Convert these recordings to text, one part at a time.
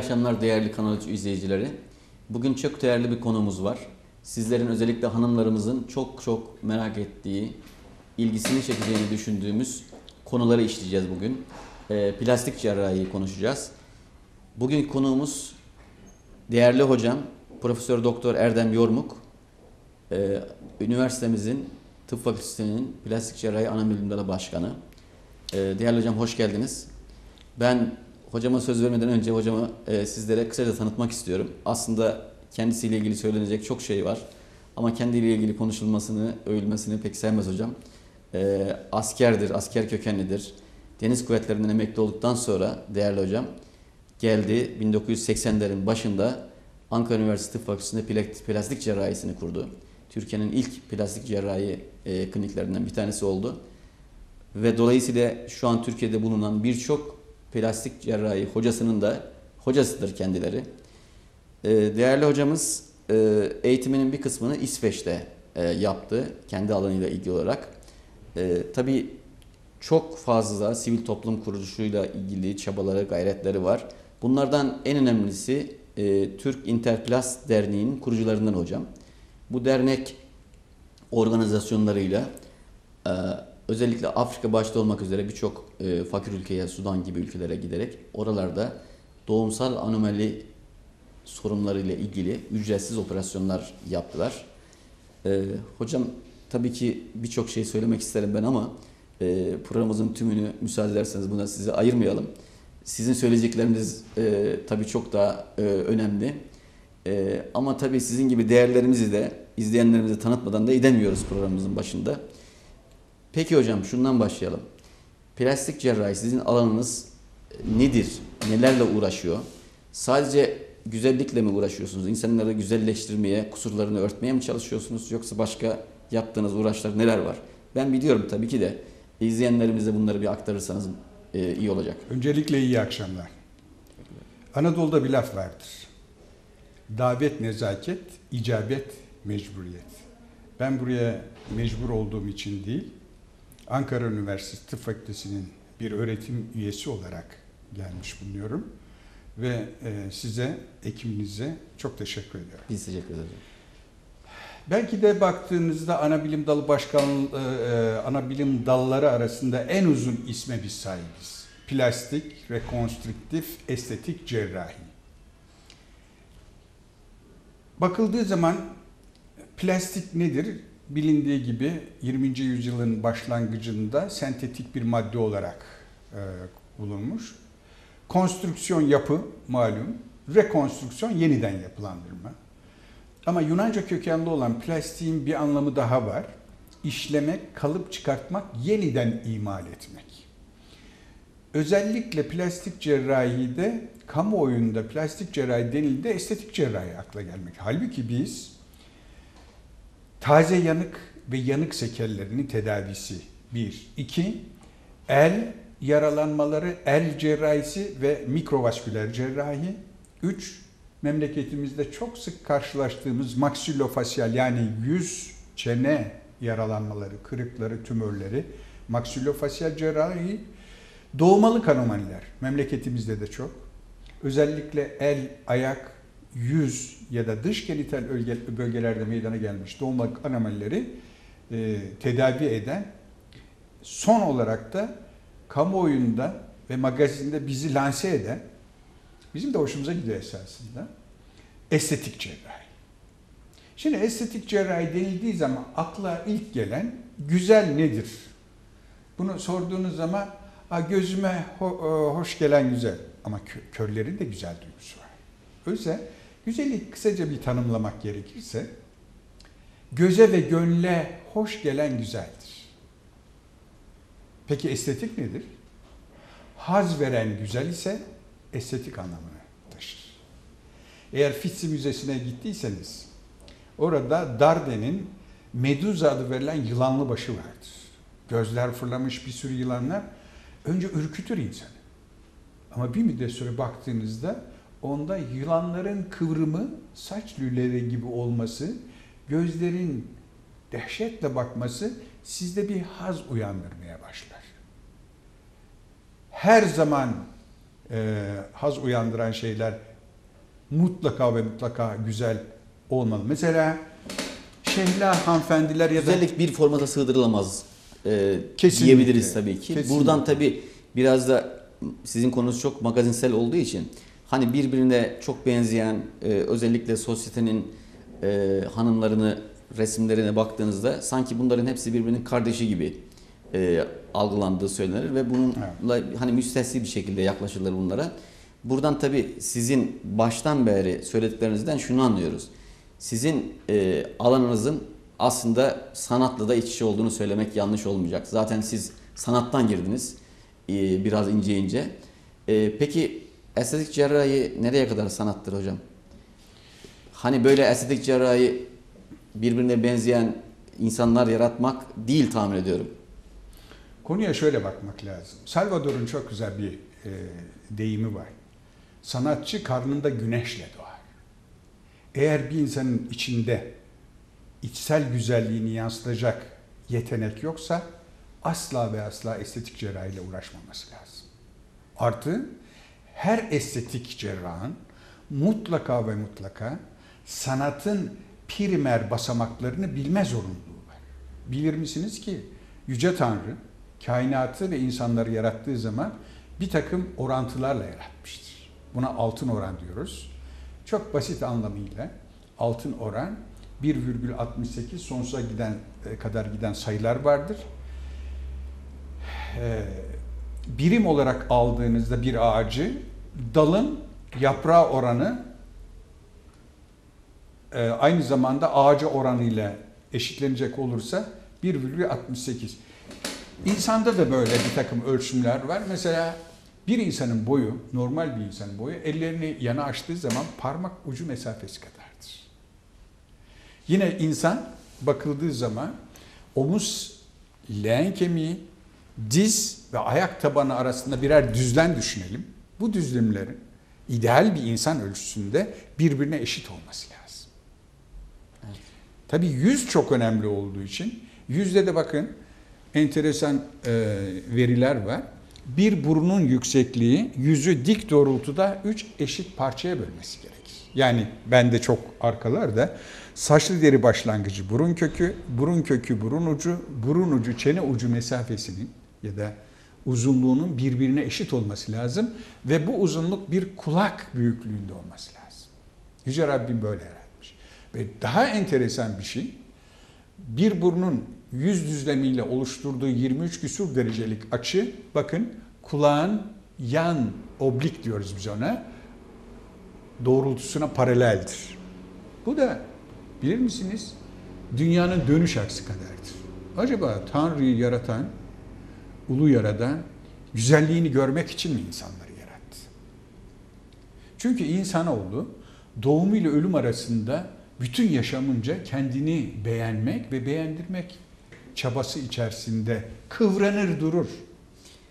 Akşamlar değerli Kanal 3 izleyicileri. Bugün çok değerli bir konumuz var. Sizlerin özellikle hanımlarımızın çok çok merak ettiği, ilgisini çekeceğini düşündüğümüz konuları işleyeceğiz bugün. Ee, plastik cerrahiyi konuşacağız. Bugün konuğumuz değerli hocam Profesör Doktor Erdem Yormuk. Ee, üniversitemizin Tıp Fakültesi'nin Plastik Cerrahi Anabilim Dalı Başkanı. Ee, değerli hocam hoş geldiniz. Ben hocama söz vermeden önce hocamı e, sizlere kısaca tanıtmak istiyorum. Aslında kendisiyle ilgili söylenecek çok şey var. Ama kendiyle ilgili konuşulmasını, övülmesini pek sevmez hocam. E, askerdir, asker kökenlidir. Deniz kuvvetlerinden emekli olduktan sonra değerli hocam geldi 1980'lerin başında Ankara Üniversitesi Tıp Fakültesi'nde plastik cerrahisini kurdu. Türkiye'nin ilk plastik cerrahi e, kliniklerinden bir tanesi oldu. Ve dolayısıyla şu an Türkiye'de bulunan birçok plastik cerrahi hocasının da hocasıdır kendileri. Ee, değerli hocamız e, eğitiminin bir kısmını İsveç'te e, yaptı kendi alanıyla ilgili olarak. E, tabii çok fazla sivil toplum kuruluşuyla ilgili çabaları, gayretleri var. Bunlardan en önemlisi Türk Interplast Derneği'nin kurucularından hocam. Bu dernek organizasyonlarıyla özellikle Afrika başta olmak üzere birçok e, fakir ülkeye, Sudan gibi ülkelere giderek oralarda doğumsal anomali sorunlarıyla ilgili ücretsiz operasyonlar yaptılar. E, hocam tabii ki birçok şey söylemek isterim ben ama e, programımızın tümünü müsaade ederseniz buna size ayırmayalım. Sizin söyleyecekleriniz e, tabii çok daha e, önemli. E, ama tabii sizin gibi değerlerimizi de izleyenlerimize tanıtmadan da edemiyoruz programımızın başında. Peki hocam şundan başlayalım. Plastik cerrahi sizin alanınız nedir? Nelerle uğraşıyor? Sadece güzellikle mi uğraşıyorsunuz? İnsanları güzelleştirmeye, kusurlarını örtmeye mi çalışıyorsunuz? Yoksa başka yaptığınız uğraşlar neler var? Ben biliyorum tabii ki de izleyenlerimize bunları bir aktarırsanız e, iyi olacak. Öncelikle iyi akşamlar. Anadolu'da bir laf vardır. Davet nezaket, icabet mecburiyet. Ben buraya mecbur olduğum için değil, Ankara Üniversitesi Tıp Fakültesi'nin bir öğretim üyesi olarak gelmiş bulunuyorum. Ve e, size, ekibinize çok teşekkür ediyorum. Biz teşekkür ederiz. Belki de baktığınızda ana bilim dalı başkan e, e, ana bilim dalları arasında en uzun isme biz sahibiz. Plastik, rekonstrüktif, estetik cerrahi. Bakıldığı zaman plastik nedir? Bilindiği gibi 20. yüzyılın başlangıcında sentetik bir madde olarak e, bulunmuş. Konstrüksiyon yapı malum, rekonstrüksiyon yeniden yapılandırma. Ama Yunanca kökenli olan plastiğin bir anlamı daha var. İşlemek, kalıp çıkartmak, yeniden imal etmek. Özellikle plastik cerrahide, kamuoyunda plastik cerrahi denildiğinde estetik cerrahi akla gelmek. Halbuki biz Taze yanık ve yanık sekellerinin tedavisi. Bir. iki El yaralanmaları, el cerrahisi ve mikrovasküler cerrahi. Üç. Memleketimizde çok sık karşılaştığımız maksilofasyal yani yüz, çene yaralanmaları, kırıkları, tümörleri, maksilofasyal cerrahi, doğmalı anomaliler memleketimizde de çok. Özellikle el, ayak, yüz ya da dış genital bölgelerde meydana gelmiş doğum anomalileri e, tedavi eden son olarak da kamuoyunda ve magazinde bizi lanse eden bizim de hoşumuza gidiyor esasında estetik cerrahi. Şimdi estetik cerrahi denildiği zaman akla ilk gelen güzel nedir? Bunu sorduğunuz zaman gözüme e, hoş gelen güzel ama körlerin de güzel duygusu var. Öyleyse Güzellik kısaca bir tanımlamak gerekirse, göze ve gönle hoş gelen güzeldir. Peki estetik nedir? Haz veren güzel ise estetik anlamını taşır. Eğer Fitsi Müzesi'ne gittiyseniz, orada Darden'in Meduza adı verilen yılanlı başı vardır. Gözler fırlamış bir sürü yılanlar. Önce ürkütür insanı. Ama bir müddet sonra baktığınızda onda yılanların kıvrımı, saç lüleri gibi olması, gözlerin dehşetle bakması sizde bir haz uyandırmaya başlar. Her zaman e, haz uyandıran şeyler mutlaka ve mutlaka güzel olmalı. Mesela Şehla hanımefendiler ya da Güzellik bir formata sığdırılamaz e, Kesinlikle. diyebiliriz tabii ki. Kesinlikle. Buradan tabii biraz da sizin konunuz çok magazinsel olduğu için hani birbirine çok benzeyen e, özellikle sosyetenin e, hanımlarını resimlerine baktığınızda sanki bunların hepsi birbirinin kardeşi gibi e, algılandığı söylenir ve bununla hani müstesni bir şekilde yaklaşılır bunlara. Buradan tabii sizin baştan beri söylediklerinizden şunu anlıyoruz. Sizin e, alanınızın aslında sanatla da iç içe olduğunu söylemek yanlış olmayacak. Zaten siz sanattan girdiniz e, biraz ince ince. E, peki estetik cerrahi nereye kadar sanattır hocam? Hani böyle estetik cerrahi birbirine benzeyen insanlar yaratmak değil tahmin ediyorum. Konuya şöyle bakmak lazım. Salvador'un çok güzel bir e, deyimi var. Sanatçı karnında güneşle doğar. Eğer bir insanın içinde içsel güzelliğini yansıtacak yetenek yoksa asla ve asla estetik cerrahiyle uğraşmaması lazım. Artı her estetik cerrahın mutlaka ve mutlaka sanatın primer basamaklarını bilme zorunluluğu var. Bilir misiniz ki Yüce Tanrı kainatı ve insanları yarattığı zaman bir takım orantılarla yaratmıştır. Buna altın oran diyoruz. Çok basit anlamıyla altın oran 1,68 sonsuza giden e, kadar giden sayılar vardır. Ee, birim olarak aldığınızda bir ağacı dalın yaprağı oranı e, aynı zamanda ağaca oranıyla eşitlenecek olursa 1,68. İnsanda da böyle bir takım ölçümler var. Mesela bir insanın boyu, normal bir insanın boyu ellerini yana açtığı zaman parmak ucu mesafesi kadardır. Yine insan bakıldığı zaman omuz, leğen kemiği, diz ve ayak tabanı arasında birer düzlem düşünelim. Bu düzlemlerin ideal bir insan ölçüsünde birbirine eşit olması lazım. Evet. Tabii yüz çok önemli olduğu için yüzde de bakın enteresan e, veriler var. Bir burunun yüksekliği yüzü dik doğrultuda üç eşit parçaya bölmesi gerekir. Yani bende çok arkalarda saçlı deri başlangıcı burun kökü, burun kökü burun ucu, burun ucu çene ucu mesafesinin ya da uzunluğunun birbirine eşit olması lazım ve bu uzunluk bir kulak büyüklüğünde olması lazım. Yüce Rabbim böyle yaratmış. Ve daha enteresan bir şey, bir burnun yüz düzlemiyle oluşturduğu 23 küsur derecelik açı, bakın kulağın yan oblik diyoruz biz ona, doğrultusuna paraleldir. Bu da bilir misiniz dünyanın dönüş aksı kadardır. Acaba Tanrı'yı yaratan, ulu yaradan güzelliğini görmek için mi insanları yarattı? Çünkü insanoğlu doğumu ile ölüm arasında bütün yaşamınca kendini beğenmek ve beğendirmek çabası içerisinde kıvranır durur.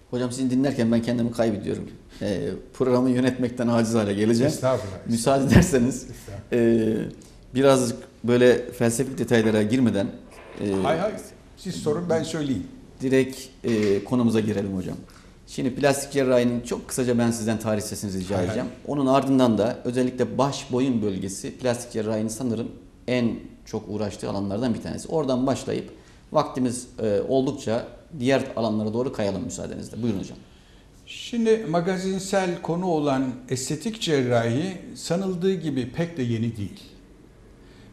Hocam sizi dinlerken ben kendimi kaybediyorum. E, programı yönetmekten aciz hale geleceğim. Estağfurullah. Müsaade ederseniz e, birazcık böyle felsefi detaylara girmeden e, Hay hay. Siz sorun ben söyleyeyim. Direkt e, konumuza girelim hocam. Şimdi plastik cerrahinin çok kısaca ben sizden tarih sesinizi rica edeceğim. Onun ardından da özellikle baş boyun bölgesi plastik cerrahinin sanırım en çok uğraştığı alanlardan bir tanesi. Oradan başlayıp vaktimiz e, oldukça diğer alanlara doğru kayalım müsaadenizle. Buyurun hocam. Şimdi magazinsel konu olan estetik cerrahi sanıldığı gibi pek de yeni değil.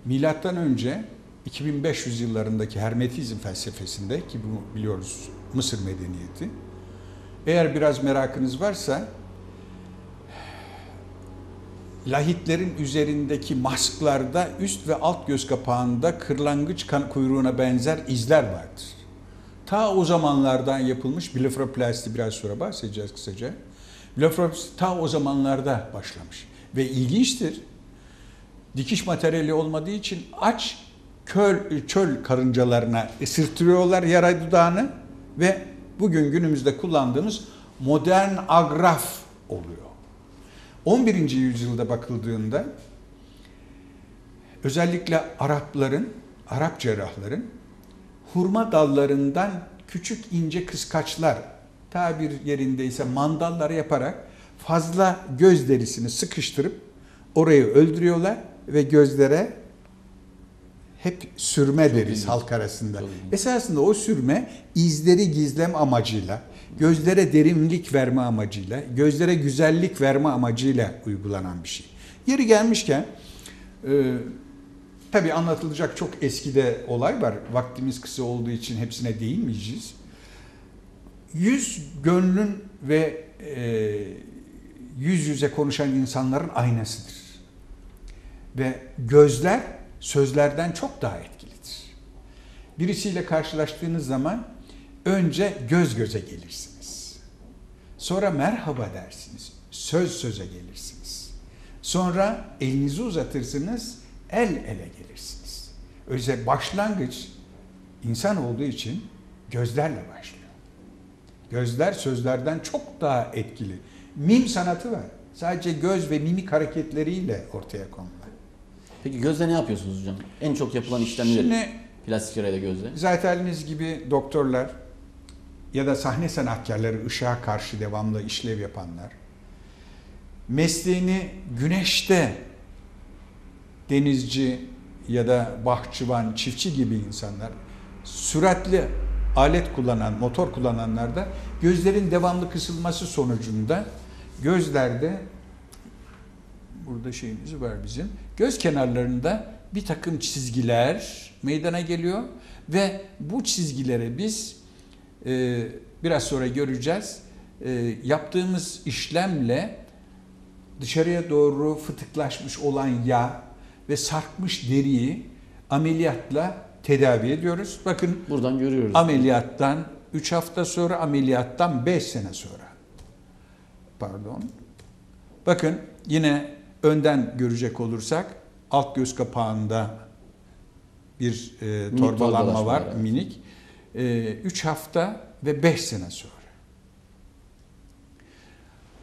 Milattan önce 2500 yıllarındaki Hermetizm felsefesinde ki bunu biliyoruz Mısır medeniyeti. Eğer biraz merakınız varsa lahitlerin üzerindeki masklarda üst ve alt göz kapağında kırlangıç kan kuyruğuna benzer izler vardır. Ta o zamanlardan yapılmış blefroplasti biraz sonra bahsedeceğiz kısaca. Blefroplasti ta o zamanlarda başlamış. Ve ilginçtir. Dikiş materyali olmadığı için aç köl, çöl karıncalarına ısırtıyorlar yara dudağını ve bugün günümüzde kullandığımız modern agraf oluyor. 11. yüzyılda bakıldığında özellikle Arapların, Arap cerrahların hurma dallarından küçük ince kıskaçlar tabir yerindeyse mandalları yaparak fazla göz derisini sıkıştırıp orayı öldürüyorlar ve gözlere hep sürme deriz halk arasında. Çok. Esasında o sürme izleri gizlem amacıyla, gözlere derinlik verme amacıyla, gözlere güzellik verme amacıyla uygulanan bir şey. Yeri gelmişken e, tabii anlatılacak çok eskide olay var. Vaktimiz kısa olduğu için hepsine değinmeyeceğiz. Yüz gönlün ve e, yüz yüze konuşan insanların aynasıdır. Ve gözler sözlerden çok daha etkilidir. Birisiyle karşılaştığınız zaman önce göz göze gelirsiniz. Sonra merhaba dersiniz. Söz söze gelirsiniz. Sonra elinizi uzatırsınız, el ele gelirsiniz. Öyleyse başlangıç insan olduğu için gözlerle başlıyor. Gözler sözlerden çok daha etkili. Mim sanatı var. Sadece göz ve mimik hareketleriyle ortaya konular. Peki gözle ne yapıyorsunuz hocam? En çok yapılan işlem nedir? Şimdi Plastik cerrahide gözle. Zaten gibi doktorlar ya da sahne sanatkarları ışığa karşı devamlı işlev yapanlar mesleğini güneşte denizci ya da bahçıvan, çiftçi gibi insanlar süratli alet kullanan, motor kullananlar da gözlerin devamlı kısılması sonucunda gözlerde burada şeyimiz var bizim. Göz kenarlarında bir takım çizgiler meydana geliyor ve bu çizgilere biz e, biraz sonra göreceğiz e, yaptığımız işlemle dışarıya doğru fıtıklaşmış olan yağ ve sarkmış deriyi ameliyatla tedavi ediyoruz. Bakın Buradan görüyoruz. ameliyattan 3 hafta sonra, ameliyattan 5 sene sonra. Pardon. Bakın yine önden görecek olursak alt göz kapağında bir e, torbalanma var evet. minik. 3 hafta ve 5 sene sonra.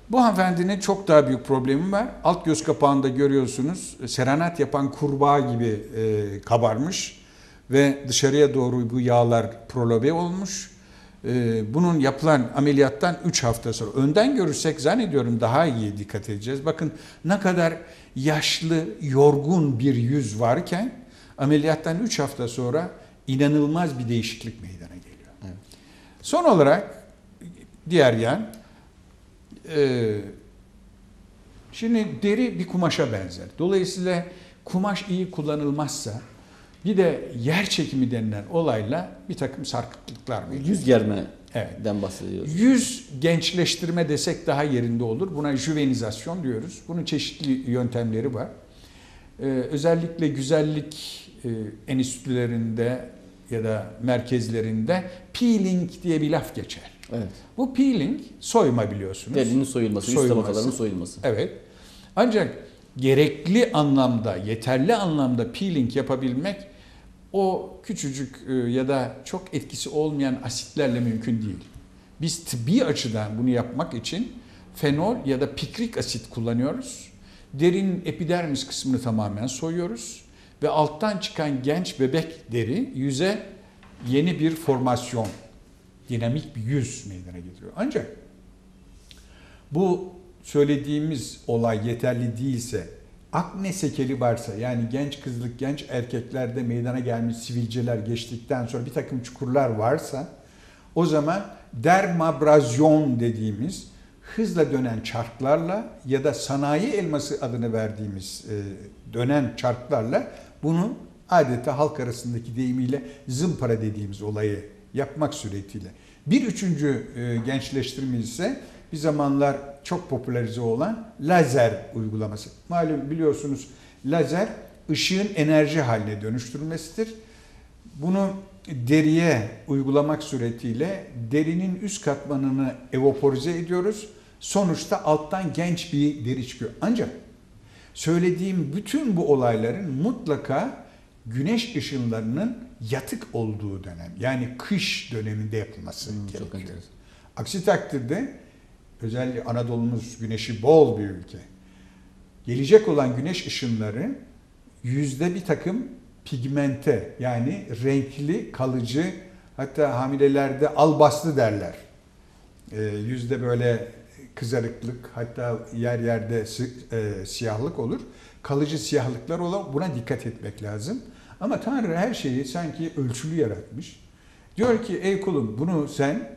Bu hanımefendinin çok daha büyük problemi var. Alt göz kapağında görüyorsunuz serenat yapan kurbağa gibi e, kabarmış ve dışarıya doğru bu yağlar prolobe olmuş. E, bunun yapılan ameliyattan 3 hafta sonra. Önden görürsek zannediyorum daha iyi dikkat edeceğiz. Bakın ne kadar yaşlı, yorgun bir yüz varken ameliyattan 3 hafta sonra inanılmaz bir değişiklik meydana geliyor. Evet. Son olarak diğer yan e, şimdi deri bir kumaşa benzer. Dolayısıyla kumaş iyi kullanılmazsa bir de yer çekimi denilen olayla bir takım sarkıklıklar mevcut. Yüz germeden Evet. bahsediyoruz. Yüz gençleştirme desek daha yerinde olur. Buna jüvenizasyon diyoruz. Bunun çeşitli yöntemleri var. Ee, özellikle güzellik e, enstitülerinde ya da merkezlerinde peeling diye bir laf geçer. Evet. Bu peeling soyma biliyorsunuz. Derinin soyulması, Soyulması. tabakalarının soyulması. Evet. Ancak gerekli anlamda, yeterli anlamda peeling yapabilmek o küçücük e, ya da çok etkisi olmayan asitlerle mümkün değil. Biz tıbbi açıdan bunu yapmak için fenol ya da pikrik asit kullanıyoruz. Derinin epidermis kısmını tamamen soyuyoruz ve alttan çıkan genç bebek deri yüze yeni bir formasyon, dinamik bir yüz meydana getiriyor. Ancak bu söylediğimiz olay yeterli değilse, akne sekeli varsa yani genç kızlık, genç erkeklerde meydana gelmiş sivilceler geçtikten sonra bir takım çukurlar varsa o zaman dermabrazyon dediğimiz hızla dönen çarklarla ya da sanayi elması adını verdiğimiz e, dönen çarklarla bunu adeta halk arasındaki deyimiyle zımpara dediğimiz olayı yapmak suretiyle. Bir üçüncü e, gençleştirme ise bir zamanlar çok popülerize olan lazer uygulaması. Malum biliyorsunuz lazer ışığın enerji haline dönüştürülmesidir. Bunu deriye uygulamak suretiyle derinin üst katmanını evaporize ediyoruz. Sonuçta alttan genç bir deri çıkıyor. Ancak söylediğim bütün bu olayların mutlaka güneş ışınlarının yatık olduğu dönem yani kış döneminde yapılması Hmm, gerekiyor. Aksi takdirde özellikle Anadolu'muz güneşi bol bir ülke. Gelecek olan güneş ışınları yüzde bir takım pigmente yani renkli, kalıcı hatta hamilelerde albaslı derler. Ee, yüzde böyle kızarıklık hatta yer yerde e, siyahlık olur. Kalıcı siyahlıklar olan buna dikkat etmek lazım. Ama Tanrı her şeyi sanki ölçülü yaratmış. Diyor ki ey kulum bunu sen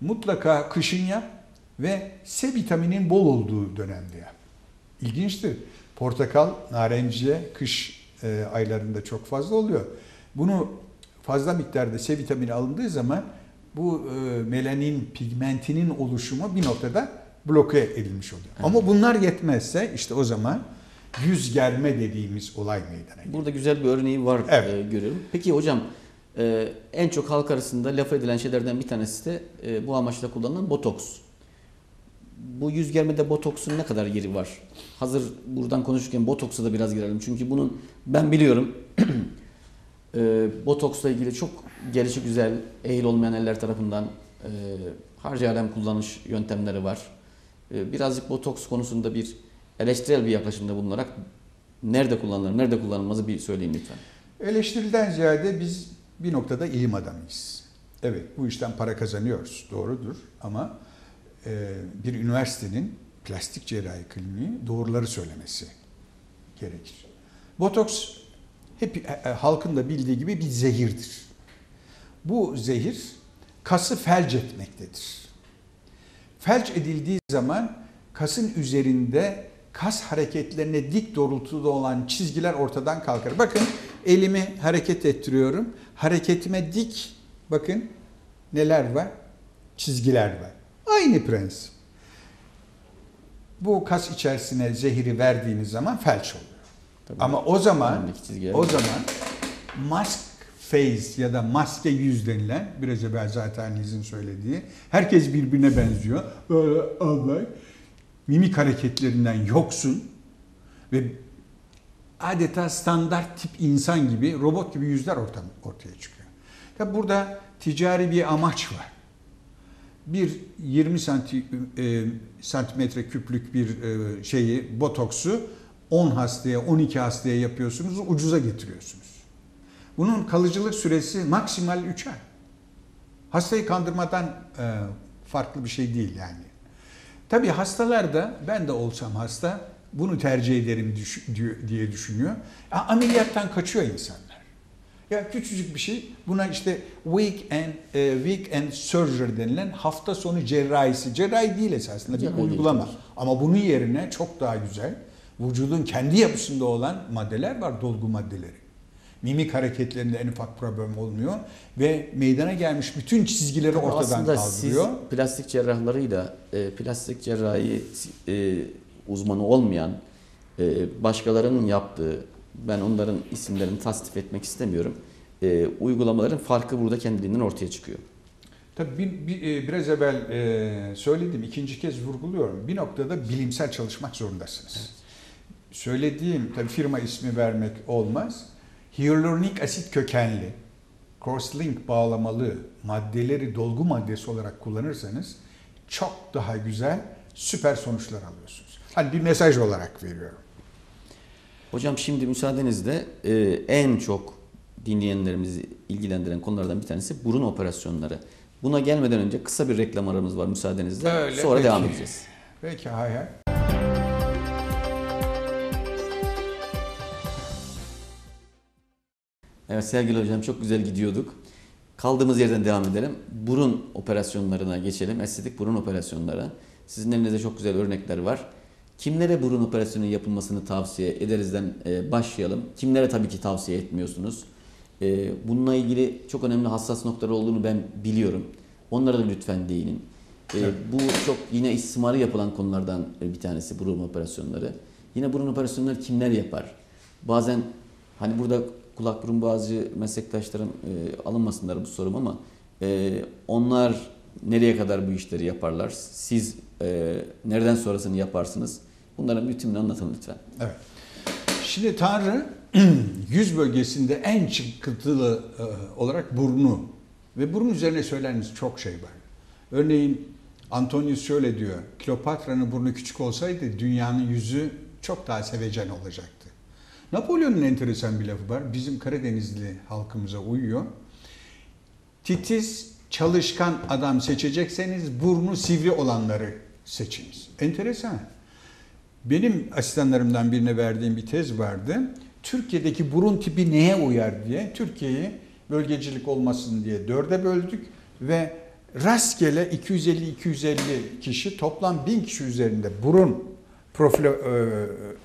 mutlaka kışın yap ve C vitaminin bol olduğu dönemde yap. İlginçtir. Portakal, narenciye kış e, aylarında çok fazla oluyor. Bunu fazla miktarda C vitamini alındığı zaman bu e, melanin pigmentinin oluşumu bir noktada bloke edilmiş oluyor. Ama bunlar yetmezse işte o zaman yüz germe dediğimiz olay meydana geliyor. Burada güzel bir örneği var Evet. e, görüyorum. Peki hocam e, en çok halk arasında laf edilen şeylerden bir tanesi de e, bu amaçla kullanılan botoks. Bu yüz germede botoksun ne kadar yeri var? Hazır buradan konuşurken botoksa da biraz girelim. Çünkü bunun ben biliyorum e, botoksla ilgili çok gelişi güzel, eğil olmayan eller tarafından e, harcı alem kullanış yöntemleri var. E, birazcık botoks konusunda bir eleştirel bir yaklaşımda bulunarak nerede kullanılır, nerede kullanılmazı bir söyleyin lütfen. Eleştiriden ziyade biz bir noktada ilim adamıyız. Evet bu işten para kazanıyoruz doğrudur ama bir üniversitenin plastik cerrahi kliniği doğruları söylemesi gerekir. Botoks hep e, e, halkın da bildiği gibi bir zehirdir. Bu zehir kası felç etmektedir. Felç edildiği zaman kasın üzerinde kas hareketlerine dik doğrultuda olan çizgiler ortadan kalkar. Bakın elimi hareket ettiriyorum. Hareketime dik bakın neler var? Çizgiler var. Aynı prensip. Bu kas içerisine zehiri verdiğiniz zaman felç oluyor. Tabii. Ama o zaman o zaman mask face ya da maske yüz denilen biraz evvel zaten Liz'in söylediği herkes birbirine benziyor. Böyle Allah mimik hareketlerinden yoksun ve adeta standart tip insan gibi robot gibi yüzler ortam, ortaya çıkıyor. Tabi burada ticari bir amaç var. Bir 20 santi, e, santimetre küplük bir e, şeyi botoksu 10 hastaya 12 hastaya yapıyorsunuz ucuza getiriyorsunuz. Bunun kalıcılık süresi maksimal 3 ay. Hastayı kandırmadan e, farklı bir şey değil yani. Tabii hastalar da ben de olsam hasta bunu tercih ederim diye düşünüyor. Ya, ameliyattan kaçıyor insanlar. Ya küçücük bir şey buna işte weekend, e, weekend surgery denilen hafta sonu cerrahisi. Cerrahi değil esasında bir Cerrahi değil, uygulama. tabii. Ama bunun yerine çok daha güzel vücudun kendi yapısında olan maddeler var dolgu maddeleri. Mimik hareketlerinde en ufak problem olmuyor ve meydana gelmiş bütün çizgileri Tabii ortadan Aslında kaldırıyor. siz plastik cerrahlarıyla e, plastik cerrahi e, uzmanı olmayan e, başkalarının yaptığı ben onların isimlerini tasdif etmek istemiyorum. E, uygulamaların farkı burada kendiliğinden ortaya çıkıyor. Tabii bir, bir- e, biraz evvel e, söyledim, ikinci kez vurguluyorum. Bir noktada bilimsel çalışmak zorundasınız. Söylediğim, tabii firma ismi vermek olmaz. Hyaluronik asit kökenli, crosslink bağlamalı maddeleri dolgu maddesi olarak kullanırsanız çok daha güzel, süper sonuçlar alıyorsunuz. Hani bir mesaj olarak veriyorum. Hocam şimdi müsaadenizle e, en çok dinleyenlerimizi ilgilendiren konulardan bir tanesi burun operasyonları. Buna gelmeden önce kısa bir reklam aramız var müsaadenizle. Öyle, Sonra peki. devam edeceğiz. Peki hay hay. Evet sevgili hocam çok güzel gidiyorduk. Kaldığımız yerden devam edelim. Burun operasyonlarına geçelim. Estetik burun operasyonları. Sizin elinizde çok güzel örnekler var. Kimlere burun operasyonu yapılmasını tavsiye ederizden e, başlayalım. Kimlere tabii ki tavsiye etmiyorsunuz. E, bununla ilgili çok önemli hassas noktalar olduğunu ben biliyorum. Onlara da lütfen değinin. E, Evet. bu çok yine istismarı yapılan konulardan bir tanesi burun operasyonları. Yine burun operasyonları kimler yapar? Bazen hani burada kulak burun boğazcı meslektaşlarım alınmasınlar bu sorum ama onlar nereye kadar bu işleri yaparlar? Siz e, nereden sonrasını yaparsınız? Bunların bütününü anlatın lütfen. Evet. Şimdi Tanrı yüz bölgesinde en çıkıntılı e, olarak burnu ve burun üzerine söylenmiş çok şey var. Örneğin Antonius şöyle diyor. Kleopatra'nın burnu küçük olsaydı dünyanın yüzü çok daha sevecen olacaktı. Napolyon'un enteresan bir lafı var. Bizim Karadenizli halkımıza uyuyor. Titiz, çalışkan adam seçecekseniz burnu sivri olanları seçiniz. Enteresan. Benim asistanlarımdan birine verdiğim bir tez vardı. Türkiye'deki burun tipi neye uyar diye Türkiye'yi bölgecilik olmasın diye dörde böldük ve rastgele 250-250 kişi toplam 1000 kişi üzerinde burun profili, e,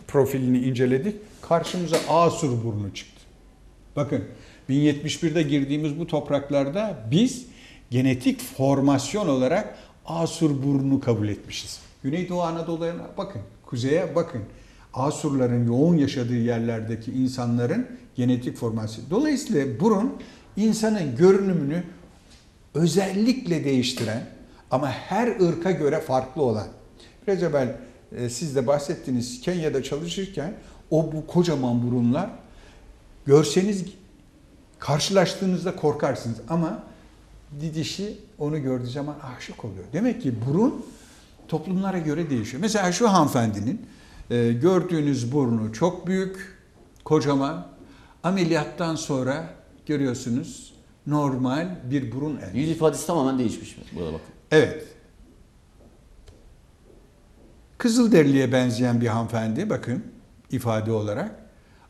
profilini inceledik. Karşımıza Asur burnu çıktı. Bakın 1071'de girdiğimiz bu topraklarda biz genetik formasyon olarak Asur burnunu kabul etmişiz. Güneydoğu Anadolu'ya bakın, kuzeye bakın. Asurların yoğun yaşadığı yerlerdeki insanların genetik formasyonu. Dolayısıyla burun insanın görünümünü özellikle değiştiren ama her ırka göre farklı olan. Biraz evvel e, siz de bahsettiniz Kenya'da çalışırken o bu kocaman burunlar görseniz karşılaştığınızda korkarsınız ama didişi onu gördüğü zaman aşık oluyor. Demek ki burun toplumlara göre değişiyor. Mesela şu hanımefendinin e, gördüğünüz burnu çok büyük, kocaman. Ameliyattan sonra görüyorsunuz normal bir burun elde. Yüz ifadesi tamamen değişmiş burada bakın. Evet. Kızılderili'ye benzeyen bir hanımefendi bakın ifade olarak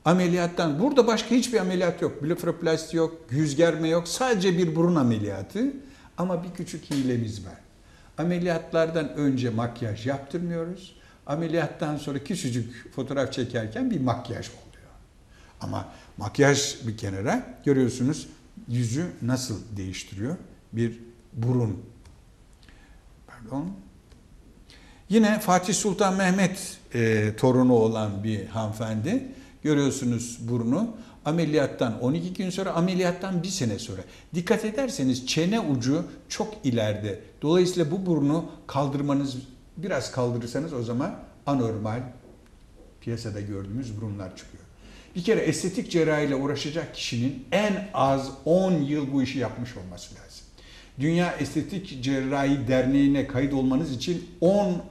ameliyattan burada başka hiçbir ameliyat yok. Blefroplasti yok, yüz germe yok. Sadece bir burun ameliyatı ama bir küçük hilemiz var. Ameliyatlardan önce makyaj yaptırmıyoruz. Ameliyattan sonra küçücük fotoğraf çekerken bir makyaj oluyor. Ama makyaj bir kenara görüyorsunuz yüzü nasıl değiştiriyor? Bir burun. Pardon. Yine Fatih Sultan Mehmet e, torunu olan bir hanımefendi. Görüyorsunuz burnu. Ameliyattan 12 gün sonra, ameliyattan bir sene sonra. Dikkat ederseniz çene ucu çok ileride. Dolayısıyla bu burnu kaldırmanız, biraz kaldırırsanız o zaman anormal piyasada gördüğümüz burunlar çıkıyor. Bir kere estetik cerrahiyle uğraşacak kişinin en az 10 yıl bu işi yapmış olması lazım. Dünya Estetik Cerrahi Derneği'ne kayıt olmanız için 10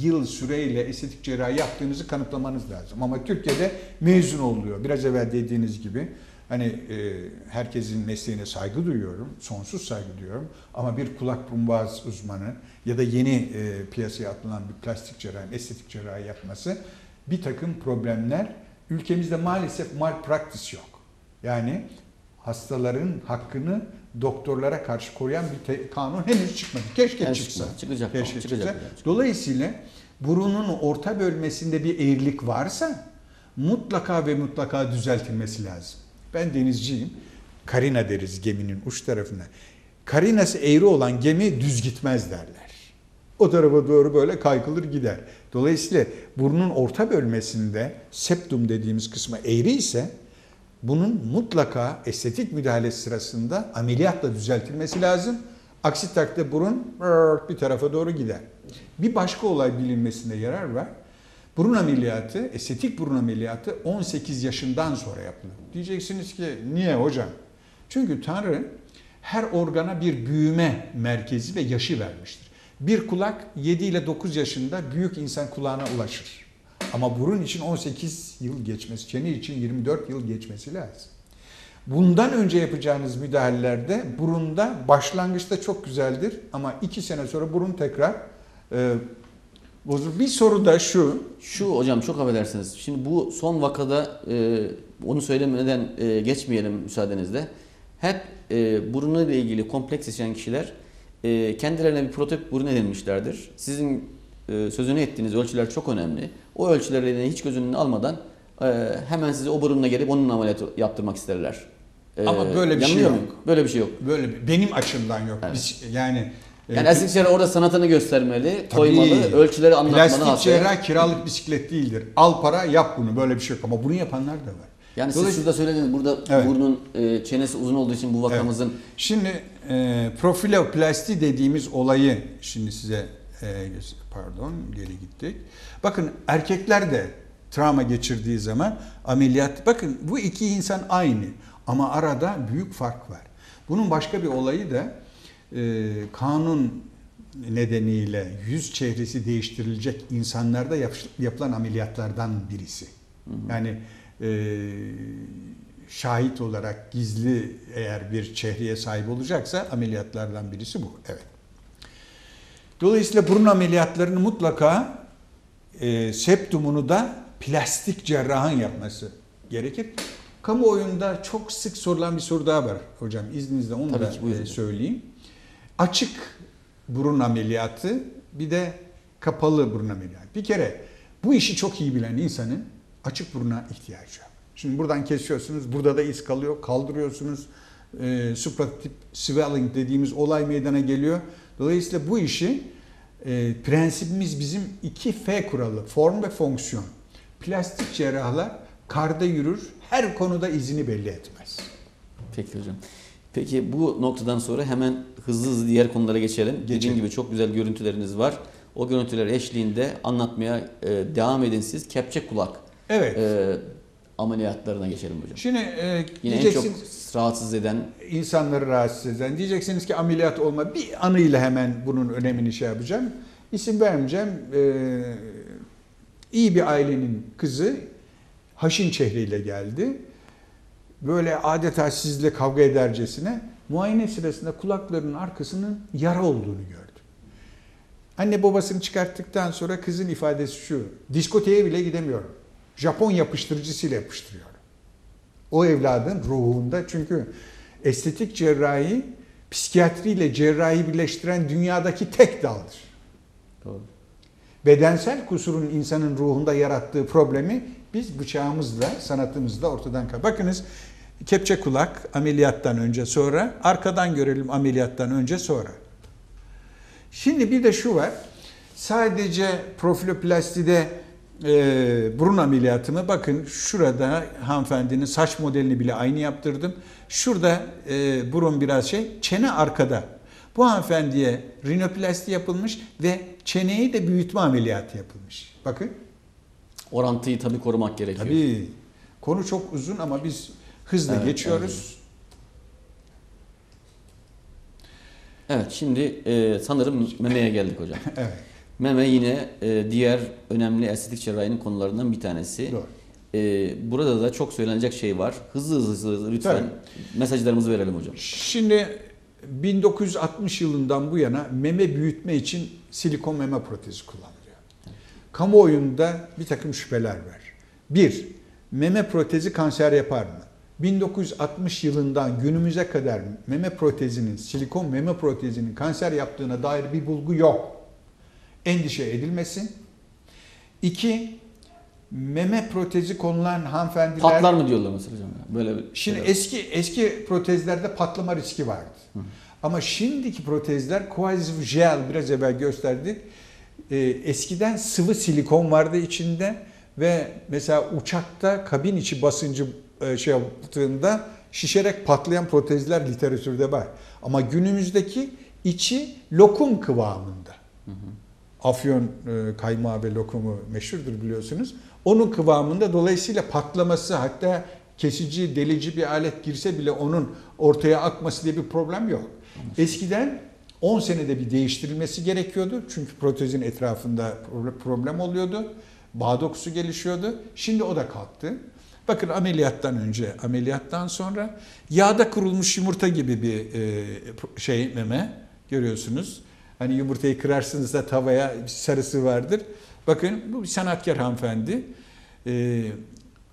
yıl süreyle estetik cerrahi yaptığınızı kanıtlamanız lazım. Ama Türkiye'de mezun oluyor. Biraz evvel dediğiniz gibi hani e, herkesin mesleğine saygı duyuyorum, sonsuz saygı duyuyorum. Ama bir kulak burun uzmanı ya da yeni e, piyasaya atılan bir plastik cerrahi, estetik cerrahi yapması bir takım problemler ülkemizde maalesef malpraktis yok. Yani hastaların hakkını doktorlara karşı koruyan bir kanun henüz çıkmadı. Keşke Yani çıksa. çıkmadı. Çıkacak Keşke çıkacak çıksa. yani. Dolayısıyla burunun orta bölmesinde bir eğrilik varsa mutlaka ve mutlaka düzeltilmesi lazım. Ben denizciyim. Karina deriz geminin uç tarafına. Karinası eğri olan gemi düz gitmez derler. O tarafa doğru böyle kaykılır gider. Dolayısıyla burnun orta bölmesinde septum dediğimiz kısmı eğri ise bunun mutlaka estetik müdahale sırasında ameliyatla düzeltilmesi lazım. Aksi takdirde burun bir tarafa doğru gider. Bir başka olay bilinmesinde yarar var. Burun ameliyatı, estetik burun ameliyatı 18 yaşından sonra yapılır. Diyeceksiniz ki niye hocam? Çünkü Tanrı her organa bir büyüme merkezi ve yaşı vermiştir. Bir kulak 7 ile 9 yaşında büyük insan kulağına ulaşır. Ama burun için 18 yıl geçmesi, çene için 24 yıl geçmesi lazım. Bundan önce yapacağınız müdahalelerde burunda başlangıçta çok güzeldir ama 2 sene sonra burun tekrar e, bozulur. Bir soru da şu, Şu hocam çok affedersiniz. Şimdi bu son vakada e, onu söylemeden e, geçmeyelim müsaadenizle. Hep e, burunuyla ilgili kompleks yaşayan kişiler e, kendilerine bir prototip burun edinmişlerdir. Sizin sözünü ettiğiniz ölçüler çok önemli. O ölçüleri hiç göz önüne almadan e, hemen size o burunla gelip onun ameliyatı yaptırmak isterler. E, Ama böyle bir şey yok. muyum? Böyle bir şey yok. böyle bir- benim açımdan yok. Evet. Biz, yani e, Yani estetik cerrah orada sanatını göstermeli, Tabii. koymalı, ölçüleri anlatmalı Plastik hastaya. cerrah kiralık bisiklet değildir. Al para yap bunu böyle bir şey yok ama bunu yapanlar da var. Yani siz Dolayısıyla- şurada söylediniz burada Evet. burnun e, çenesi uzun olduğu için bu vakamızın Şimdi e, profiloplasti dediğimiz olayı şimdi size e, pardon geri gittik. Bakın erkekler de travma geçirdiği zaman ameliyat bakın bu iki insan aynı ama arada büyük fark var. Bunun başka bir olayı da e, kanun nedeniyle yüz çehresi değiştirilecek insanlarda yap- yapılan ameliyatlardan birisi. Yani e, şahit olarak gizli eğer bir çehreye sahip olacaksa ameliyatlardan birisi bu. Evet. Dolayısıyla burun ameliyatlarını mutlaka e, septumunu da plastik cerrahın yapması gerekir. Kamuoyunda çok sık sorulan bir soru daha var hocam. İzninizle onu Tabii da ki, buyurun. e, söyleyeyim. Açık burun ameliyatı bir de kapalı burun ameliyatı. Bir kere bu işi çok iyi bilen insanın açık buruna ihtiyacı var. Şimdi buradan kesiyorsunuz, burada da iz kalıyor, kaldırıyorsunuz. E, supratip swelling dediğimiz olay meydana geliyor. Dolayısıyla bu işi e, prensibimiz bizim 2F kuralı, form ve fonksiyon. Plastik cerrahlar karda yürür, her konuda izini belli etmez. Peki hocam. Peki bu noktadan sonra hemen hızlı hızlı diğer konulara geçelim. Dediğim Geçelim. gibi çok güzel görüntüleriniz var. O görüntüler eşliğinde anlatmaya e, devam edin siz. Kepçe kulak Evet. e, ameliyatlarına geçelim hocam. Şimdi e, Yine en çok rahatsız eden insanları rahatsız eden. Diyeceksiniz ki ameliyat olma. Bir anıyla hemen bunun önemini şey yapacağım. İsim vermeyeceğim. Ee, iyi bir ailenin kızı haşin çehreyle geldi. Böyle adeta sizle kavga edercesine muayene sırasında kulaklarının arkasının yara olduğunu gördü. Anne babasını çıkarttıktan sonra kızın ifadesi şu. Diskoteye bile gidemiyorum. Japon yapıştırıcısıyla yapıştırıyorum. O evladın ruhunda çünkü estetik cerrahi psikiyatriyle cerrahi birleştiren dünyadaki tek daldır. Doğru. Bedensel kusurun insanın ruhunda yarattığı problemi biz bıçağımızla, sanatımızla ortadan kal. Bakınız kepçe kulak ameliyattan önce sonra, arkadan görelim ameliyattan önce sonra. Şimdi bir de şu var. Sadece profiloplastide e, burun ameliyatımı bakın şurada hanımefendinin saç modelini bile aynı yaptırdım. Şurada e, burun biraz şey, çene arkada. Bu hanımefendiye rinoplasti yapılmış ve çeneyi de büyütme ameliyatı yapılmış. Bakın. Orantıyı tabii korumak gerekiyor. Tabii konu çok uzun ama biz hızla Evet, geçiyoruz. Evet şimdi e, sanırım memeye geldik hocam. Evet. Meme yine e, diğer önemli estetik cerrahinin konularından bir tanesi. Doğru. E, burada da çok söylenecek şey var. Hızlı hızlı, hızlı lütfen mesajlarımızı verelim hocam. Şimdi 1960 yılından bu yana meme büyütme için silikon meme protezi kullanılıyor. Kamuoyunda bir takım şüpheler var. Bir, meme protezi kanser yapar mı? 1960 yılından günümüze kadar meme protezinin, silikon meme protezinin kanser yaptığına dair bir bulgu yok. Endişe edilmesin. İki, meme protezi konulan hanımefendiler... Patlar mı diyorlar mesela hocam? Böyle bir Şimdi şeyler. eski eski protezlerde patlama riski vardı. Ama şimdiki protezler coadhesive gel biraz evvel gösterdik. Ee, eskiden sıvı silikon vardı içinde ve mesela uçakta kabin içi basıncı e, şey yaptığında şişerek patlayan protezler literatürde var. Ama günümüzdeki içi lokum kıvamında. Afyon e, kaymağı ve lokumu meşhurdur biliyorsunuz. Onun kıvamında dolayısıyla patlaması hatta kesici, delici bir alet girse bile onun ortaya akması diye bir problem yok. Eskiden 10 senede bir değiştirilmesi gerekiyordu. Çünkü protezin etrafında proble- problem oluyordu. Bağ dokusu gelişiyordu. Şimdi o da kalktı. Bakın ameliyattan önce, ameliyattan sonra yağda kurulmuş yumurta gibi bir e, şey meme görüyorsunuz. Hani yumurtayı kırarsınız da tavaya sarısı vardır. Bakın bu bir sanatkar hanımefendi. E,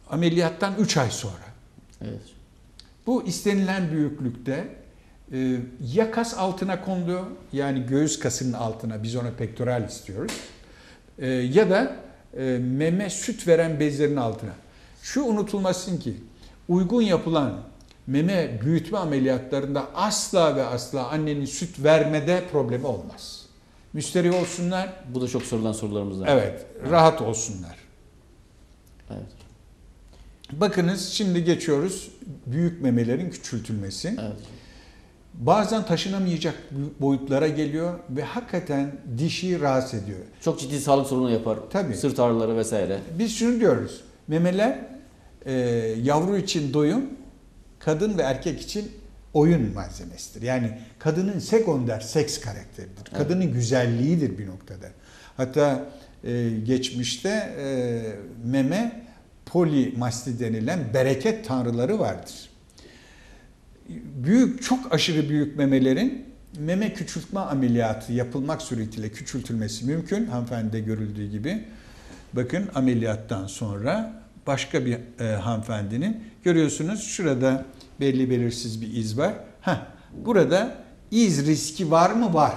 ameliyattan 3 ay sonra. Evet. Bu istenilen büyüklükte e, ya kas altına konuluyor yani göğüs kasının altına biz ona pektoral istiyoruz. E, ya da e, meme süt veren bezlerin altına. Şu unutulmasın ki uygun yapılan meme büyütme ameliyatlarında asla ve asla annenin süt vermede problemi olmaz. Müşteri olsunlar, Bu da çok sorulan sorularımızdan. evet rahat olsunlar. Evet. Bakınız şimdi geçiyoruz büyük memelerin küçültülmesi. evet. Bazen taşınamayacak boyutlara geliyor ve hakikaten dişi rahatsız ediyor. Çok ciddi sağlık sorunu yapar. Tabii. Sırt ağrıları vesaire. Biz şunu diyoruz. Memeler e, yavru için doyum, kadın ve erkek için oyun malzemesidir. Yani kadının sekonder seks karakteridir. Kadının güzelliğidir bir noktada. Hatta e, geçmişte e, meme polimasti denilen bereket tanrıları vardır. Büyük, çok aşırı büyük memelerin meme küçültme ameliyatı yapılmak suretiyle küçültülmesi mümkün. Hanımefendide görüldüğü gibi. Bakın ameliyattan sonra başka bir e, hanımefendinin görüyorsunuz şurada belli belirsiz bir iz var. Heh, burada iz riski var mı? Var.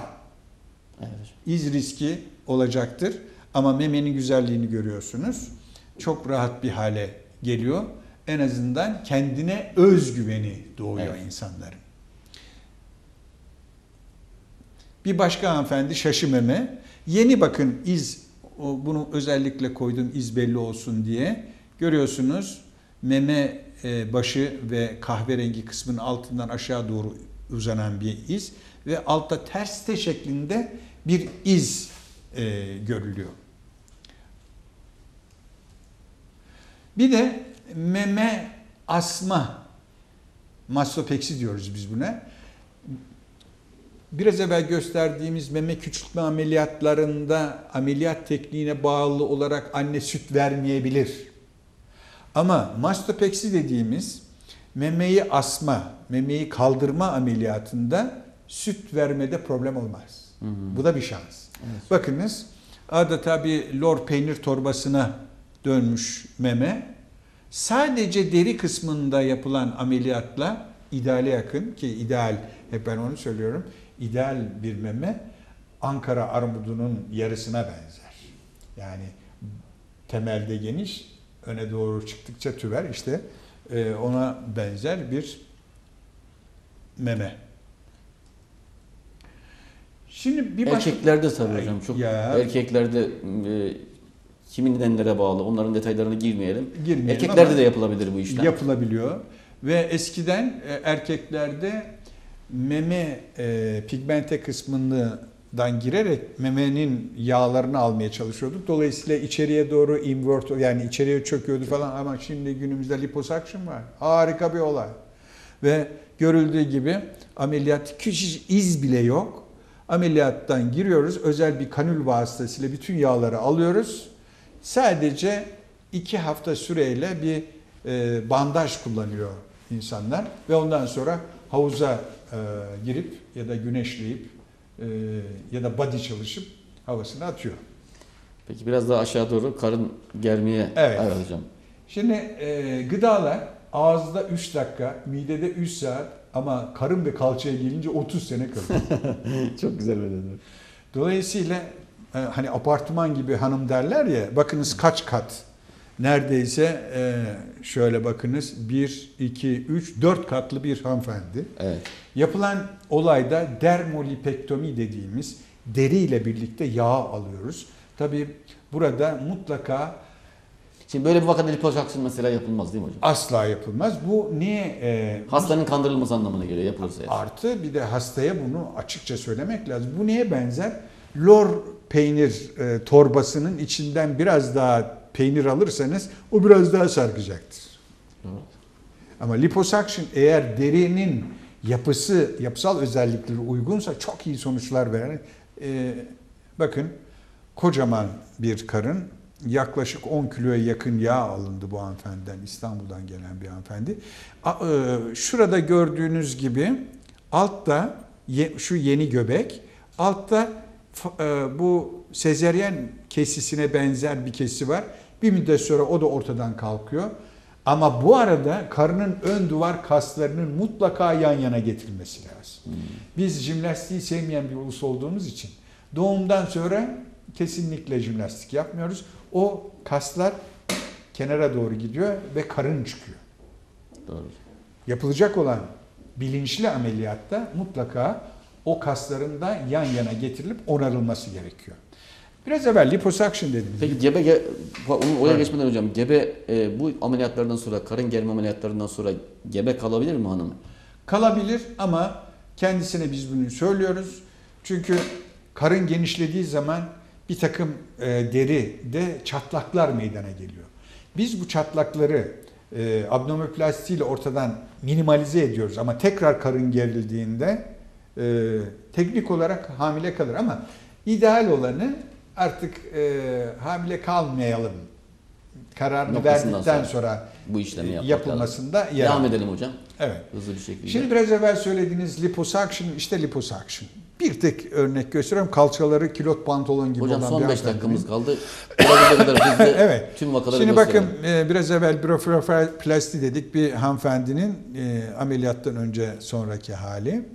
Evet. İz riski olacaktır. Ama memenin güzelliğini görüyorsunuz. Çok rahat bir hale geliyor. En azından kendine özgüveni doğuyor Evet. insanların. Bir başka hanımefendi şaşı meme. Yeni bakın iz, bunu özellikle koydum iz belli olsun diye. Görüyorsunuz meme başı ve kahverengi kısmının altından aşağı doğru uzanan bir iz ve altta ters T şeklinde bir iz e, görülüyor. Bir de meme asma, mastopeksi diyoruz biz buna. Biraz evvel gösterdiğimiz meme küçültme ameliyatlarında ameliyat tekniğine bağlı olarak anne süt vermeyebilir. Ama mastopeksi dediğimiz memeyi asma, memeyi kaldırma ameliyatında süt vermede problem olmaz. Hı hı. Bu da bir şans. Evet. Bakınız adeta bir lor peynir torbasına dönmüş meme. Sadece deri kısmında yapılan ameliyatla ideale yakın ki ideal hep ben onu söylüyorum. ideal bir meme Ankara armudunun yarısına benzer. Yani temelde geniş, öne doğru çıktıkça tüver işte e, ona benzer bir meme. Şimdi bir başka Erkeklerde tabii hocam çok Ya. erkeklerde e, kimin nedenlere bağlı onların detaylarına girmeyelim. girmeyelim Erkeklerde de yapılabilir bu işlem. yapılabiliyor. Ve eskiden e, erkeklerde meme e, pigmente kısmından girerek memenin yağlarını almaya çalışıyorduk. Dolayısıyla içeriye doğru invert yani içeriye çöküyordu falan ama şimdi günümüzde liposuction var. Harika bir olay. Ve görüldüğü gibi ameliyat küçücük iz bile yok. Ameliyattan giriyoruz. Özel bir kanül vasıtasıyla bütün yağları alıyoruz. Sadece iki hafta süreyle bir e, bandaj kullanıyor insanlar ve ondan sonra havuza e, girip ya da güneşleyip e, ya da body çalışıp havasını atıyor. Peki biraz daha aşağı doğru karın germeye Evet. hocam. Şimdi e, gıdalar ağızda 3 dakika, midede 3 saat ama karın ve kalçaya gelince 30 sene kalıyor. çok güzel öyle. Dolayısıyla e, hani apartman gibi hanım derler ya bakınız kaç kat neredeyse e, şöyle bakınız 1, 2, 3, 4 katlı bir hanımefendi. Evet. Yapılan olayda dermolipektomi dediğimiz deri ile birlikte yağ alıyoruz. Tabi burada mutlaka Şimdi böyle bir vakada liposuction mesela yapılmaz değil mi hocam? asla yapılmaz. Bu niye e, Hastanın kandırılması anlamına geliyor yapılırsa. eğer. Artı bir de hastaya bunu açıkça söylemek lazım. Bu neye benzer? Lor peynir e, torbasının içinden biraz daha peynir alırsanız o biraz daha sarkacaktır. Evet. Ama liposuction eğer derinin yapısı, yapısal özellikleri uygunsa çok iyi sonuçlar verir. E, bakın kocaman bir karın yaklaşık 10 kiloya yakın yağ alındı bu hanımefendiden İstanbul'dan gelen bir hanımefendi. E, Şurada gördüğünüz gibi altta şu yeni göbek, altta e, bu sezeryen kesisine benzer bir kesi var. Bir müddet sonra o da ortadan kalkıyor. Ama bu arada karının ön duvar kaslarının mutlaka yan yana getirilmesi lazım. Hmm. Biz jimnastiği sevmeyen bir ulus olduğumuz için doğumdan sonra kesinlikle jimnastik yapmıyoruz. O kaslar kenara doğru gidiyor ve karın çıkıyor. Doğru. Yapılacak olan bilinçli ameliyatta mutlaka o kasların da yan yana getirilip onarılması gerekiyor. Biraz evvel liposuction dediniz. Peki gebe ge, onu oraya Evet. geçmeden hocam gebe e, bu ameliyatlardan sonra karın germe ameliyatlarından sonra gebe kalabilir mi hanım? Kalabilir ama kendisine biz bunu söylüyoruz. Çünkü karın genişlediği zaman bir takım e, deride çatlaklar meydana geliyor. Biz bu çatlakları e, abdominoplasti ile ortadan minimalize ediyoruz ama tekrar karın gerildiğinde e, teknik olarak hamile kalır ama ideal olanı artık e, hamile kalmayalım kararını Noktasından verdikten sonra sonra, Bu işlemi e, yapmak yapılmasında lazım. yer Devam edelim hocam. Evet. Hızlı bir şekilde. Şimdi biraz evvel söylediğiniz liposuction, işte liposuction. Bir tek örnek gösteriyorum. Kalçaları kilot pantolon gibi hocam olan son bir 5 hanımefendinin- dakikamız kaldı. Evet. tüm vakaları Şimdi bakın e, biraz evvel blefroplasti dedik bir hanımefendinin e, ameliyattan önce sonraki hali.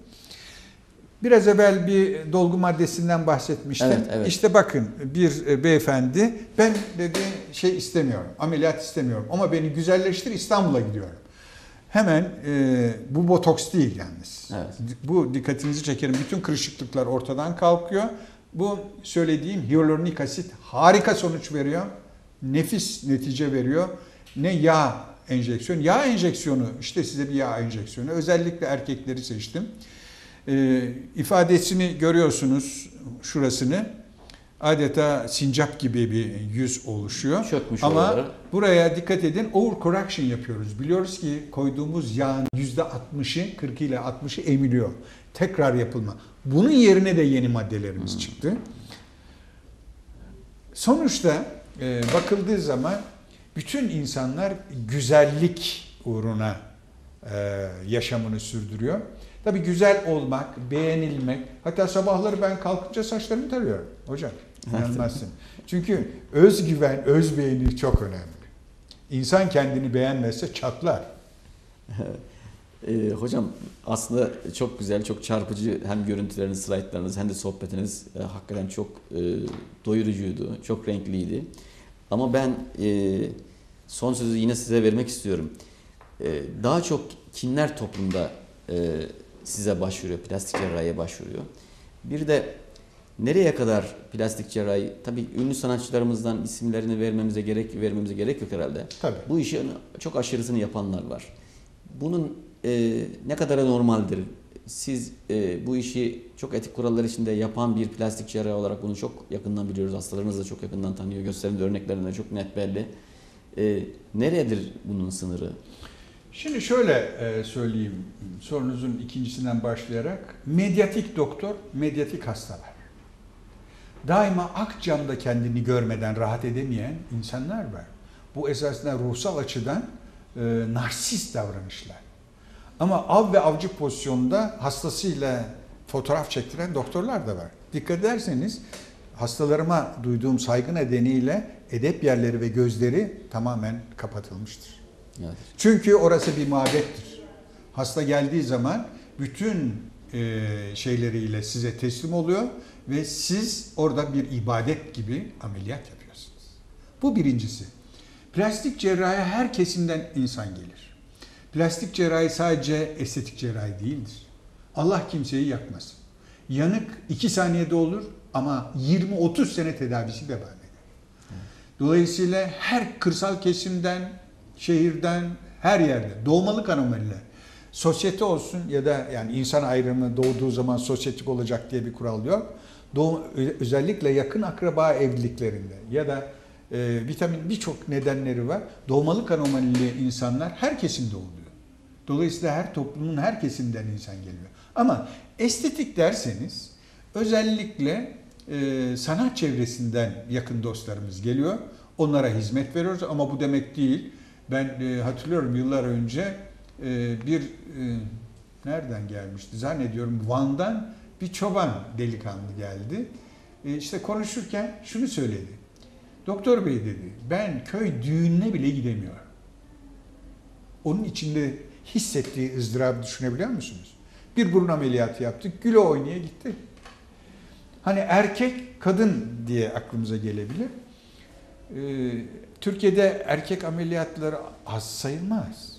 Biraz evvel bir dolgu maddesinden bahsetmiştim. Evet, evet. İşte bakın bir e, beyefendi ben dedi şey istemiyorum, ameliyat istemiyorum ama beni güzelleştir İstanbul'a gidiyorum. Hemen e, bu botoks değil yalnız. Evet. Bu dikkatinizi çekerim. Bütün kırışıklıklar ortadan kalkıyor. Bu söylediğim hyaluronik asit harika sonuç veriyor. Nefis netice veriyor. Ne yağ enjeksiyon. Yağ enjeksiyonu işte size bir yağ enjeksiyonu. Özellikle erkekleri seçtim. Ee, ifadesini görüyorsunuz şurasını. Adeta sincap gibi bir yüz oluşuyor. Çökmüş Ama oralara. buraya dikkat edin over correction yapıyoruz. Biliyoruz ki koyduğumuz yağın %60'ı 40 ile 60'ı emiliyor. Tekrar yapılma. Bunun yerine de yeni maddelerimiz çıktı. Sonuçta e, bakıldığı zaman bütün insanlar güzellik uğruna e, yaşamını sürdürüyor. Tabii güzel olmak, beğenilmek. Hatta sabahları ben kalkınca saçlarımı tarıyorum hocam. İnanmazsın. Çünkü özgüven, özbeğeni çok önemli. İnsan kendini beğenmezse çatlar. Ee, hocam aslında çok güzel, çok çarpıcı hem görüntüleriniz, slaytlarınız hem de sohbetiniz e, hakikaten çok e, doyurucuydu, çok renkliydi. Ama ben e, son sözü yine size vermek istiyorum. E, daha çok kimler toplumda e, size başvuruyor, plastik cerrahiye başvuruyor? Bir de nereye kadar plastik cerrahi, tabii ünlü sanatçılarımızdan isimlerini vermemize gerek vermemize gerek yok herhalde. Tabii. Bu işin çok aşırısını yapanlar var. Bunun e, ne kadar normaldir? Siz e, bu işi çok etik kurallar içinde yapan bir plastik cerrahi olarak bunu çok yakından biliyoruz. Hastalarınız da çok yakından tanıyor. Gösterimde örneklerinde çok net belli. E, neredir bunun sınırı? Şimdi şöyle e, söyleyeyim sorunuzun ikincisinden başlayarak. Medyatik doktor, medyatik hastalar. Daima akcamda kendini görmeden rahat edemeyen insanlar var. Bu esasında ruhsal açıdan e, narsist davranışlar. Ama av ve avcı pozisyonda hastasıyla fotoğraf çektiren doktorlar da var. Dikkat ederseniz hastalarıma duyduğum saygı nedeniyle edep yerleri ve gözleri tamamen kapatılmıştır. Evet. Çünkü orası bir mabettir. Hasta geldiği zaman bütün e, şeyleriyle size teslim oluyor ve siz orada bir ibadet gibi ameliyat yapıyorsunuz. Bu birincisi. Plastik cerrahi her kesimden insan gelir. Plastik cerrahi sadece estetik cerrahi değildir. Allah kimseyi yakmasın. Yanık 2 saniyede olur ama 20-30 sene tedavisi devam eder. Dolayısıyla her kırsal kesimden, şehirden, her yerde doğmalık anomaliler. Sosyete olsun ya da yani insan ayrımı doğduğu zaman sosyetik olacak diye bir kural yok. Doğum, özellikle yakın akraba evliliklerinde ya da e, vitamin birçok nedenleri var. Doğmalık anomalili insanlar her kesimde oluyor. Dolayısıyla her toplumun her kesimden insan geliyor. Ama estetik derseniz özellikle e, sanat çevresinden yakın dostlarımız geliyor. Onlara hizmet veriyoruz ama bu demek değil. Ben e, hatırlıyorum yıllar önce e, bir e, nereden gelmişti zannediyorum Van'dan bir çoban delikanlı geldi. E, işte konuşurken şunu söyledi. Doktor bey dedi ben köy düğününe bile gidemiyorum. Onun içinde hissettiği ızdırabı düşünebiliyor musunuz? Bir burun ameliyatı yaptık, güle oynaya gitti. Hani erkek, kadın diye aklımıza gelebilir. Ee, Türkiye'de erkek ameliyatları az sayılmaz.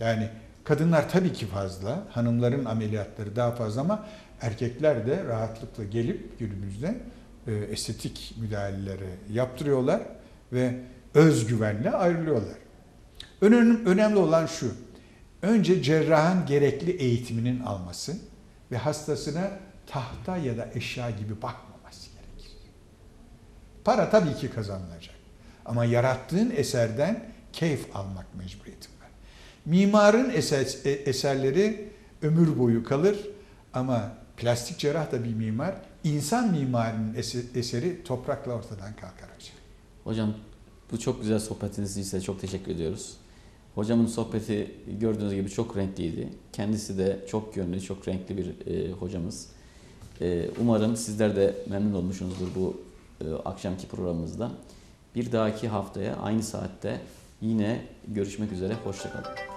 Yani kadınlar tabii ki fazla, hanımların ameliyatları daha fazla ama erkekler de rahatlıkla gelip günümüzde e, estetik müdahaleleri yaptırıyorlar ve özgüvenle ayrılıyorlar. Önemli, olan şu, önce cerrahın gerekli eğitiminin alması ve hastasına tahta ya da eşya gibi gerekir. Para tabii ki kazanılacak. Ama yarattığın eserden keyif almak mecburiyetim var. Mimarın eser, e, eserleri ömür boyu kalır ama plastik cerrah da bir mimar. İnsan mimarının eseri toprakla ortadan kalkar hocam. Hocam bu çok güzel sohbetiniz ise çok teşekkür ediyoruz. Hocamın sohbeti gördüğünüz gibi çok renkliydi. Kendisi de çok yönlü, çok renkli bir e, hocamız. E, umarım sizler de memnun olmuşsunuzdur bu e, akşamki programımızda. Bir dahaki haftaya aynı saatte yine görüşmek üzere. Hoşçakalın.